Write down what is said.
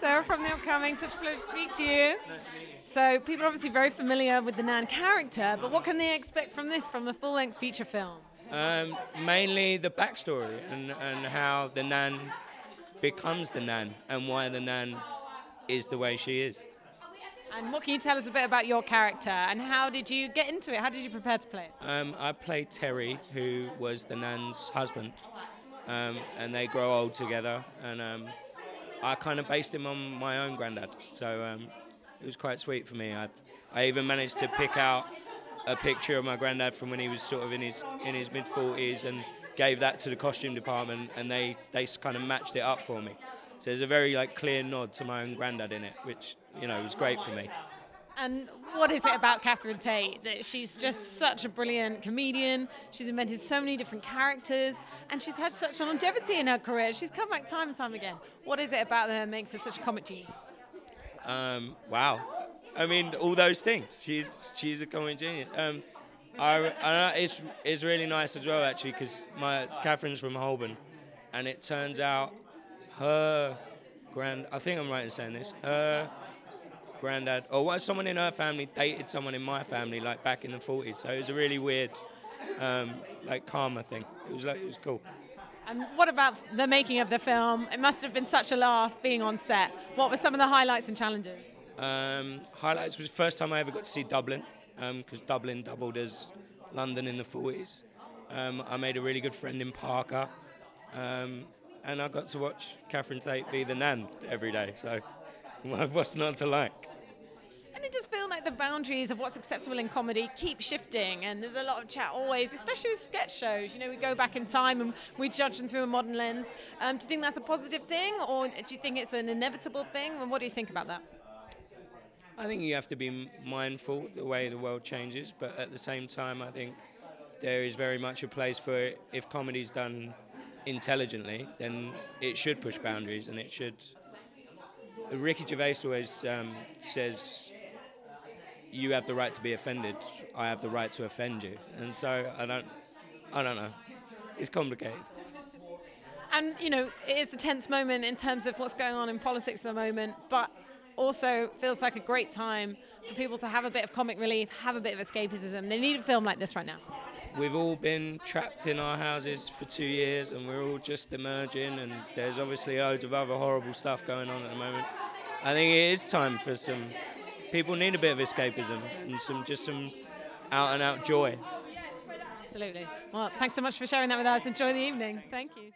Sarah from the upcoming. Such a pleasure to speak to you. Nice to meet you. So, people are obviously very familiar with the Nan character, but what can they expect from this, from the full length feature film? Um, mainly the backstory and, and how the Nan becomes the Nan and why the Nan is the way she is. And what can you tell us a bit about your character and how did you get into it? How did you prepare to play it? Um, I played Terry, who was the Nan's husband, um, and they grow old together. And um, I kind of based him on my own granddad, so um, it was quite sweet for me. I, I even managed to pick out a picture of my granddad from when he was sort of in his in his mid 40s and gave that to the costume department, and they they kind of matched it up for me. So there's a very like clear nod to my own granddad in it, which you know was great for me. And what is it about Catherine Tate that she's just such a brilliant comedian? She's invented so many different characters, and she's had such longevity in her career. She's come back time and time again. What is it about her that makes her such a comic genius? Um, wow, I mean all those things. She's she's a comic genius. Um, I, I, it's it's really nice as well actually because my Catherine's from Holborn, and it turns out her grand, I think I'm right in saying this, her granddad, or someone in her family dated someone in my family, like back in the 40s. So it was a really weird, um, like karma thing. It was like, it was cool. And what about the making of the film? It must have been such a laugh being on set. What were some of the highlights and challenges? Um, highlights was the first time I ever got to see Dublin, because um, Dublin doubled as London in the 40s. Um, I made a really good friend in Parker. Um, and I got to watch Catherine Tate be the nan every day. So, what's not to like? And it just feels like the boundaries of what's acceptable in comedy keep shifting, and there's a lot of chat always, especially with sketch shows. You know, we go back in time and we judge them through a modern lens. Um, do you think that's a positive thing, or do you think it's an inevitable thing? And what do you think about that? I think you have to be mindful the way the world changes, but at the same time, I think there is very much a place for it. if comedy's done intelligently, then it should push boundaries and it should. Ricky Gervais always um, says, "You have the right to be offended. I have the right to offend you." And so I don't, I don't know. It's complicated. And you know, it is a tense moment in terms of what's going on in politics at the moment, but also feels like a great time for people to have a bit of comic relief, have a bit of escapism. They need a film like this right now we've all been trapped in our houses for two years and we're all just emerging and there's obviously loads of other horrible stuff going on at the moment. I think it is time for some people need a bit of escapism and some just some out and out joy. Absolutely. Well, thanks so much for sharing that with us. Enjoy the evening. Thank you.